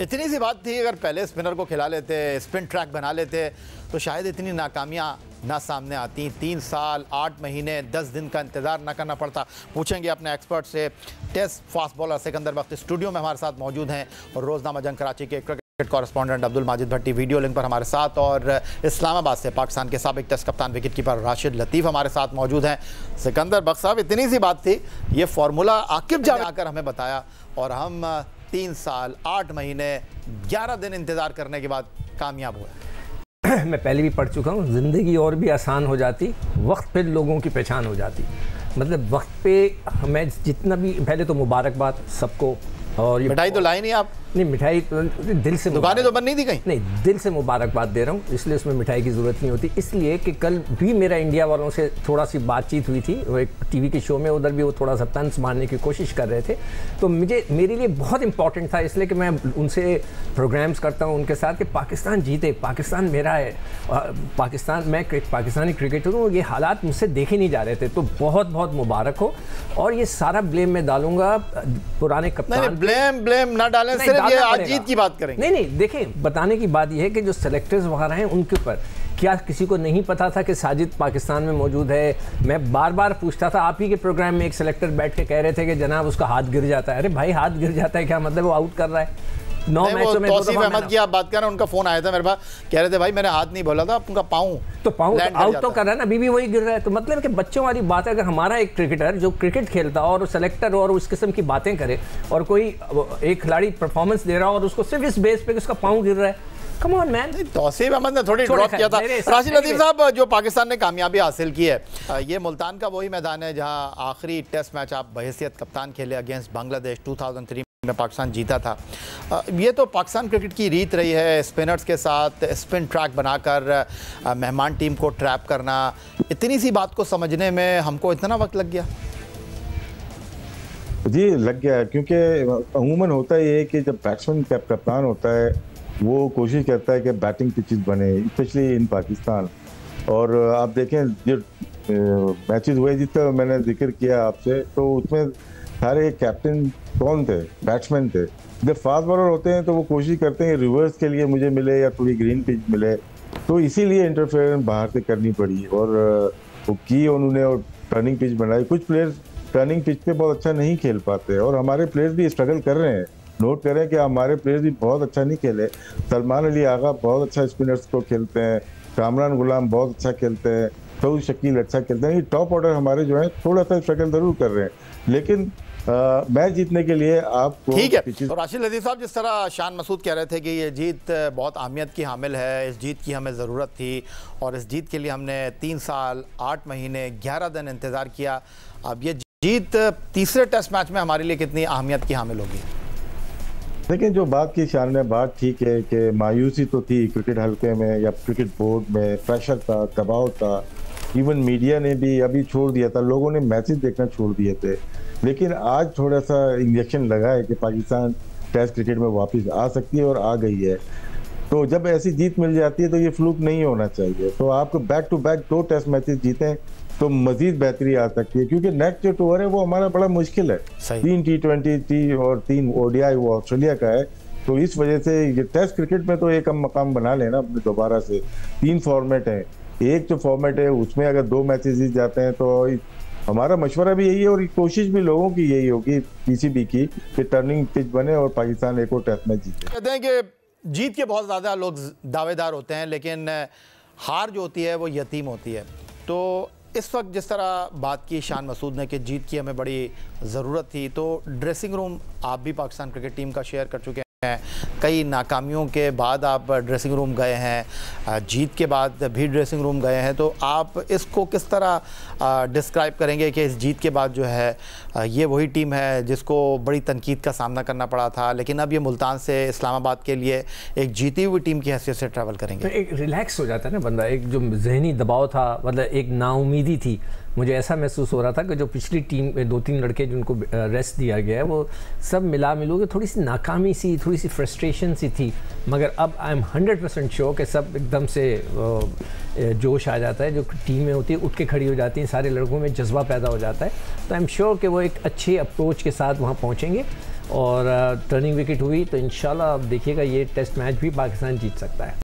इतनी सी बात थी, अगर पहले स्पिनर को खिला लेते, स्पिन ट्रैक बना लेते तो शायद इतनी नाकामियाँ ना सामने आती। तीन साल, आठ महीने, दस दिन का इंतज़ार ना करना पड़ता। पूछेंगे अपने एक्सपर्ट से, टेस्ट फास्ट बॉलर सिकंदर वक्त स्टूडियो में हमारे साथ मौजूद हैं और रोज़नामा जंग कराची के correspondent Abdul Majid Bhatti video link पर हमारे साथ और इस्लामाबाद से पाकिस्तान के सबक टेस्ट कप्तान विकेट कीपर राशिद लतीफ़ हमारे साथ मौजूद हैं। सिकंदर बख्श साहब इतनी सी बात थी ये फार्मूला आकिब जा आकर हमें बताया और हम तीन साल आठ महीने ग्यारह दिन इंतज़ार करने के बाद कामयाब हुए। मैं पहले भी पढ़ चुका हूँ ज़िंदगी और भी आसान हो जाती वक्त पे लोगों की पहचान हो जाती। मतलब वक्त पे मैं जितना भी पहले तो मुबारकबाद सबको और ये मिठाई तो लाई नहीं आप? नहीं मिठाई तो दिल से दुकानें तो बंद नहीं थी कहीं नहीं दिल से मुबारकबाद दे रहा हूँ इसलिए उसमें मिठाई की ज़रूरत नहीं होती। इसलिए कि कल भी मेरा इंडिया वालों से थोड़ा सी बातचीत हुई थी वो एक टीवी के शो में उधर भी वो थोड़ा सा तंस मारने की कोशिश कर रहे थे। तो मुझे मेरे लिए बहुत इंपॉर्टेंट था इसलिए कि मैं उनसे प्रोग्राम्स करता हूँ उनके साथ कि पाकिस्तान जीते पाकिस्तान मेरा है पाकिस्तान मैं पाकिस्तानी क्रिकेटर हूँ ये हालात मुझसे देखे नहीं जा रहे थे। तो बहुत बहुत मुबारक हो और ये सारा ब्लेम मैं डालूँगा पुराने कप्तान ब्लेम ब्लेम ना डालें आज जीत की बात करेंगे। नहीं नहीं देखें बताने की बात यह है कि जो सेलेक्टर्स वहाँ रहे उनके ऊपर क्या किसी को नहीं पता था कि साजिद पाकिस्तान में मौजूद है? मैं बार बार पूछता था आप ही के प्रोग्राम में एक सेलेक्टर बैठ के कह रहे थे कि जनाब उसका हाथ गिर जाता है। अरे भाई हाथ गिर जाता है क्या मतलब वो आउट कर रहा है। नौ मैचों में तौसीफ अहमद की आप बात कर रहे हैं उनका फ़ोन आया था मेरे पास। कह रहे थे भाई मैंने हाथ नहीं बोला था उनका पाऊँ तो पाऊँ आउट तो कर रहा है ना अभी भी वही गिर रहा है। तो मतलब कि बच्चों वाली बात है अगर हमारा एक क्रिकेटर जो क्रिकेट खेलता और सेलेक्टर और उस किस्म की बातें करे और कोई एक खिलाड़ी परफॉर्मेंस दे रहा हो और उसको सिर्फ़ इस बेस पे उसका पाँव गिर रहा है। Come on man Tauseef Ahmed ने थोड़ी ड्रॉप किया था। राशिद लतीफ़ साहब जो पाकिस्तान ने कामयाबी हासिल की है ये मुल्तान का वही मैदान है जहाँ आखिरी टेस्ट मैच आप बहसीत कप्तान खेले अगेंस्ट बांग्लादेश 2003 में पाकिस्तान जीता था। ये तो पाकिस्तान क्रिकेट की रीत रही है स्पिनर्स के साथ स्पिन ट्रैक बनाकर मेहमान टीम को ट्रैप करना। इतनी सी बात को समझने में हमको इतना वक्त लग गया। जी, लग गया क्योंकि अमूमन होता ये है कि जब बैट्समैन कप्तान होता है, वो कोशिश करता है कि बैटिंग पिचेस बने स्पेशली इन पाकिस्तान। और आप देखें, जो मैचेस हुए जिसका मैंने ज़िक्र किया आपसे तो उसमें सारे कैप्टन कौन थे? बैट्समैन थे। जब फास्ट बॉलर होते हैं तो वो कोशिश करते हैं रिवर्स के लिए मुझे मिले या थोड़ी ग्रीन पिच मिले। तो इसीलिए इंटरफेरेंस बाहर से करनी पड़ी और वो की उन्होंने और टर्निंग पिच बनाई। कुछ प्लेयर्स टर्निंग पिच पे बहुत अच्छा नहीं खेल पाते और हमारे प्लेयर्स भी स्ट्रगल कर रहे हैं। नोट करें कि हमारे प्लेयर्स भी बहुत अच्छा नहीं खेले। सलमान अली आगा बहुत अच्छा स्पिनर्स को खेलते हैं। कामरान गुलाम बहुत अच्छा खेलते हैं। सऊद शकील अच्छा खेलते हैं। ये टॉप ऑर्डर हमारे जो है, थोड़ा सा स्ट्रगल ज़रूर कर रहे हैं। लेकिन मैच जीतने के लिए आपको ठीक है। तो राशिद लजीज साहब जिस तरह शान मसूद कह रहे थे कि ये जीत बहुत अहमियत की हामिल है इस जीत की हमें ज़रूरत थी और इस जीत के लिए हमने तीन साल आठ महीने ग्यारह दिन इंतज़ार किया। अब ये जीत तीसरे टेस्ट मैच में हमारे लिए कितनी अहमियत की हामिल होगी? देखिए जो बात की शान ने बात ठीक है कि मायूसी तो थी क्रिकेट हल्के में या क्रिकेट बोर्ड में प्रेशर था दबाव था। इवन मीडिया ने भी अभी छोड़ दिया था लोगों ने मैचेस देखना छोड़ दिए थे। लेकिन आज थोड़ा सा इंजेक्शन लगा है कि पाकिस्तान टेस्ट क्रिकेट में वापस आ सकती है और आ गई है। तो जब ऐसी जीत मिल जाती है तो ये फ्लूक नहीं होना चाहिए। तो आपको बैक टू बैक दो टेस्ट मैचेस जीते तो मजीद बेहतरी आ सकती है क्योंकि नेक्स्ट जो टूर है वो हमारा बड़ा मुश्किल है। तीन टी ट्वेंटी टी और तीन ओडीआई वो ऑस्ट्रेलिया का है। तो इस वजह से ये टेस्ट क्रिकेट में तो एक हम मकाम बना लेना अपने दोबारा से। तीन फॉर्मेट है। एक जो फॉर्मेट है उसमें अगर दो मैचेस जीत जाते हैं तो हमारा मशवरा भी यही है और कोशिश भी लोगों की यही होगी पीसीबी की, कि टर्निंग पिच बने और पाकिस्तान एक और टेस्ट मैच जीते। कहते हैं कि जीत के बहुत ज़्यादा लोग दावेदार होते हैं, लेकिन हार जो होती है वो यतीम होती है। तो इस वक्त जिस तरह बात की शान मसूद ने कि जीत की हमें बड़ी ज़रूरत थी तो ड्रेसिंग रूम आप भी पाकिस्तान क्रिकेट टीम का शेयर कर चुके हैं। कई नाकामियों के बाद आप ड्रेसिंग रूम गए हैं जीत के बाद भी ड्रेसिंग रूम गए हैं तो आप इसको किस तरह डिस्क्राइब करेंगे कि इस जीत के बाद जो है ये वही टीम है जिसको बड़ी तनकीद का सामना करना पड़ा था, लेकिन अब ये मुल्तान से इस्लामाबाद के लिए एक जीती हुई टीम की हैसियत से ट्रैवल करेंगे। तो एक रिलैक्स हो जाता है ना बंदा, एक जो जहनी दबाव था मतलब एक नाउमीदी थी मुझे ऐसा महसूस हो रहा था कि जो पिछली टीम में दो तीन लड़के जिनको रेस्ट दिया गया है, वो सब मिला मिलो के थोड़ी सी नाकामी सी, थोड़ी सी फ्रस्ट्रेशन सी थी। मगर अब I am hundred percent sure कि सब एकदम से जोश आ जाता है, जो टीमें होती है, उठ के खड़ी हो जाती हैं, सारे लड़कों में जज्बा पैदा हो जाता है। तो आई एम श्योर कि वो एक अच्छे अप्रोच के साथ वहाँ पहुँचेंगे और टर्निंग विकेट हुई तो इन आप देखिएगा, ये टेस्ट मैच भी पाकिस्तान जीत सकता है।